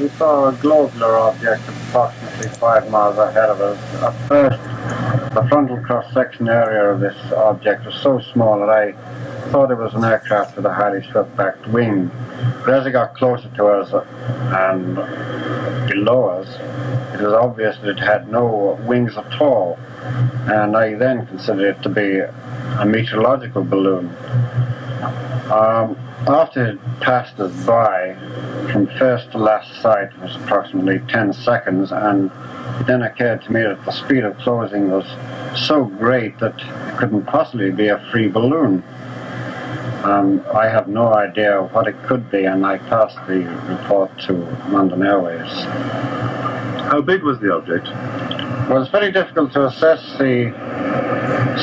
We saw a globular object approximately five miles ahead of us. At first, the frontal cross-section area of this object was so small that I thought it was an aircraft with a highly swept-backed wing. But as it got closer to us and below us, it was obvious that it had no wings at all. And I then considered it to be a meteorological balloon. Um, after it passed us by, from first to last sight was approximately 10 seconds, and it then occurred to me that the speed of closing was so great that it couldn't possibly be a free balloon. Um, I have no idea what it could be, and I passed the report to London Airways. How big was the object? Well, it's very difficult to assess the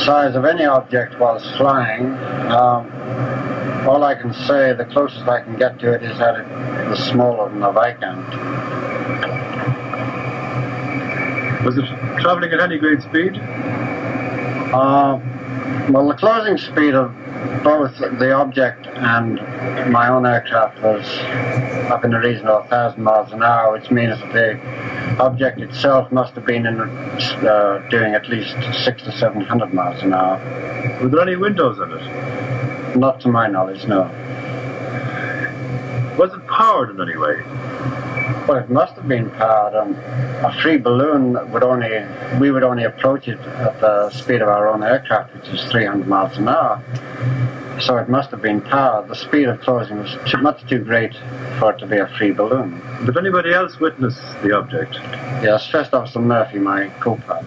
size of any object whilst flying. Um, all I can say, the closest I can get to it is that it was smaller than a Viscount. Was it travelling at any great speed? Uh, well, the closing speed of both the object and my own aircraft was up in the region of a thousand miles an hour, which means that the object itself must have been in, uh, doing at least six to seven hundred miles an hour. Were there any windows in it? Not to my knowledge, no. Was it powered in any way? Well, it must have been powered. Um, a free balloon would only, we would only approach it at the speed of our own aircraft, which is 300 miles an hour. So it must have been powered. The speed of closing was too, much too great for it to be a free balloon. Did anybody else witness the object? Yes, First Officer Murphy, my co-pilot.